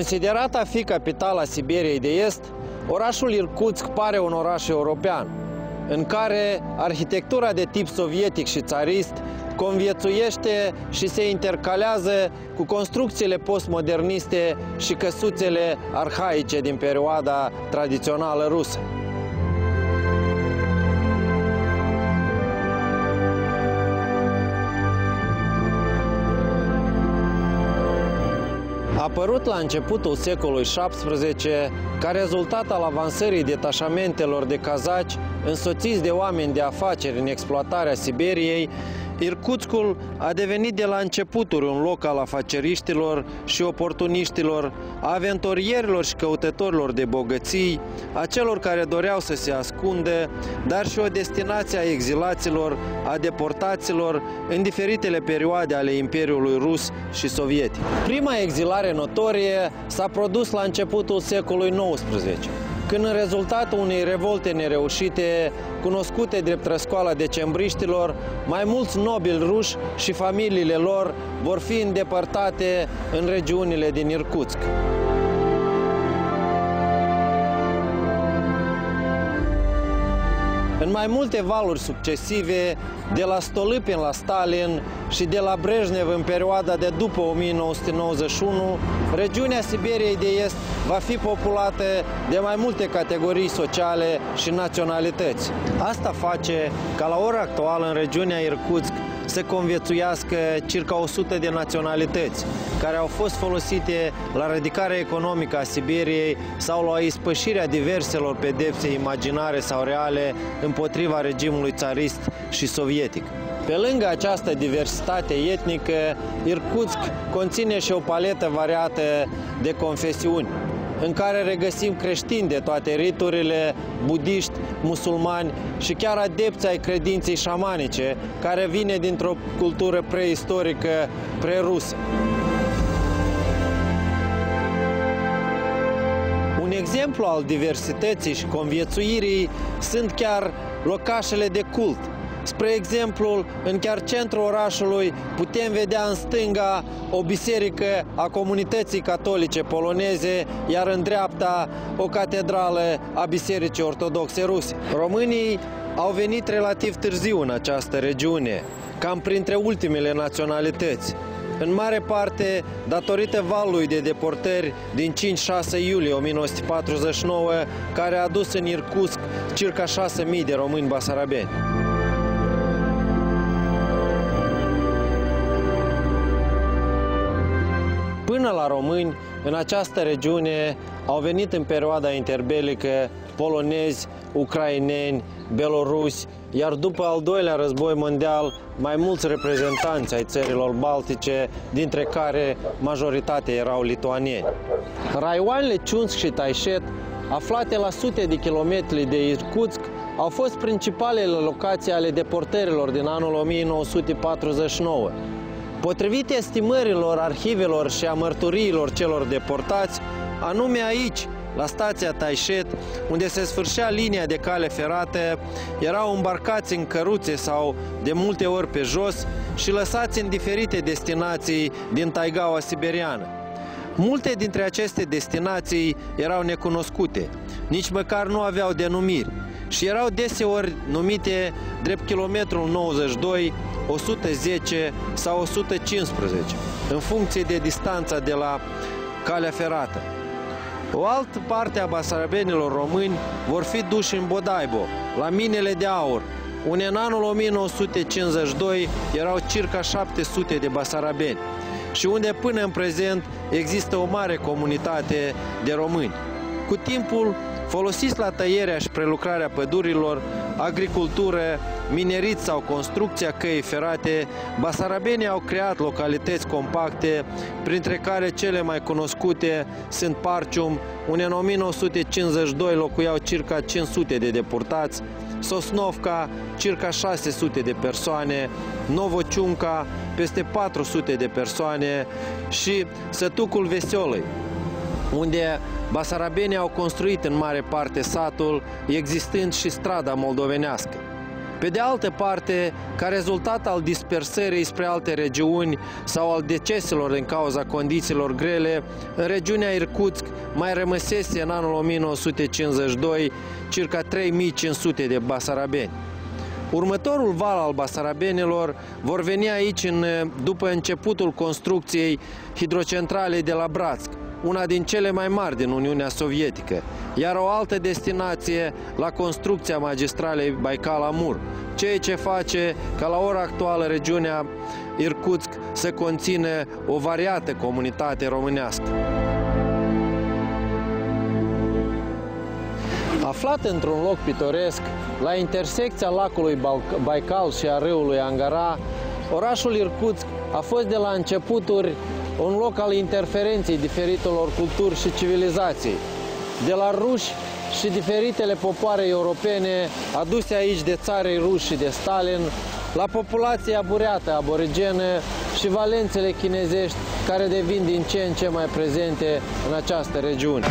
Considerat a fi capitala Siberiei de Est, orașul Irkutsk pare un oraș european, în care arhitectura de tip sovietic și țarist conviețuiește și se intercalează cu construcțiile postmoderniste și căsuțele arhaice din perioada tradițională rusă. Apărut la începutul secolului XVII ca rezultat al avansării detașamentelor de cazaci însoțiți de oameni de afaceri în exploatarea Siberiei, Irkutskul a devenit de la începuturi un loc al afaceriștilor și oportuniștilor, a aventurierilor și căutătorilor de bogății, a celor care doreau să se ascunde, dar și o destinație a exilaților, a deportaților în diferitele perioade ale Imperiului Rus și Sovietic. Prima exilare notorie s-a produs la începutul secolului XIX când în rezultatul unei revolte nereușite, cunoscute drept răscoala decembriștilor, mai mulți nobili ruși și familiile lor vor fi îndepărtate în regiunile din Irkutsk. În mai multe valuri succesive, de la Stolypin la Stalin și de la Brejnev în perioada de după 1991, regiunea Siberiei de Est va fi populată de mai multe categorii sociale și naționalități. Asta face ca la ora actuală în regiunea Irkutsk să conviețuiască circa 100 de naționalități care au fost folosite la ridicarea economică a Siberiei sau la ispășirea diverselor pedepse imaginare sau reale împotriva regimului țarist și sovietic. Pe lângă această diversitate etnică, Irkutsk conține și o paletă variată de confesiuni în care regăsim creștini de toate riturile, budiști, musulmani și chiar adepți ai credinței șamanice, care vine dintr-o cultură preistorică prerusă. Un exemplu al diversității și conviețuirii sunt chiar locașele de cult, Spre exemplu, în chiar centrul orașului putem vedea în stânga o biserică a comunității catolice poloneze, iar în dreapta o catedrală a Bisericii Ortodoxe Ruse. Românii au venit relativ târziu în această regiune, cam printre ultimele naționalități în mare parte datorită valului de deportări din 5-6 iulie 1949, care a adus în Irkutsk circa 6.000 de români basarabeni. Până la români, în această regiune au venit în perioada interbelică polonezi, ucraineni, belorusi, iar după al doilea război mondial, mai mulți reprezentanți ai țărilor baltice, dintre care majoritatea erau lituanieni. Raioanele Ciunsk și Taișet, aflate la sute de kilometri de Irkutsk, au fost principalele locații ale deportărilor din anul 1949, Potrivit estimărilor arhivelor și a mărturiilor celor deportați, anume aici, la stația Taișet, unde se sfârșea linia de cale ferată, erau îmbarcați în căruțe sau de multe ori pe jos și lăsați în diferite destinații din taigaua siberiană. Multe dintre aceste destinații erau necunoscute, nici măcar nu aveau denumiri și erau deseori numite drept kilometrul 92, 110 sau 115, în funcție de distanța de la calea ferată. O altă parte a basarabenilor români vor fi duși în Bodaibo, la minele de aur, unde în anul 1952 erau circa 700 de basarabeni și unde până în prezent există o mare comunitate de români. Cu timpul, folosiți la tăierea și prelucrarea pădurilor, agricultură, minerit sau construcția căii ferate, basarabenii au creat localități compacte, printre care cele mai cunoscute sunt Parcium, unde în 1952 locuiau circa 500 de deportați, Sosnovca, circa 600 de persoane, Novociunca, peste 400 de persoane și Sătucul Vesiolei, unde basarabenii au construit în mare parte satul, existând și strada moldovenească. Pe de altă parte, ca rezultat al dispersării spre alte regiuni sau al deceselor din cauza condițiilor grele, în regiunea Irkutsk mai rămăsese în anul 1952 circa 3500 de basarabeni. Următorul val al basarabenilor vor veni aici în, după începutul construcției hidrocentralei de la Bratsk, una din cele mai mari din Uniunea Sovietică, iar o altă destinație la construcția magistralei Baikal-Amur, ceea ce face ca la ora actuală regiunea Irkutsk să conțină o variată comunitate românească. Aflat într-un loc pitoresc, la intersecția lacului Baikal și a râului Angara, orașul Irkutsk a fost de la începuturi un loc al interferenței diferitelor culturi și civilizații, de la ruși și diferitele popoare europene aduse aici de țarii ruși și de Stalin, la populația bureată aborigenă și valențele chinezești care devin din ce în ce mai prezente în această regiune.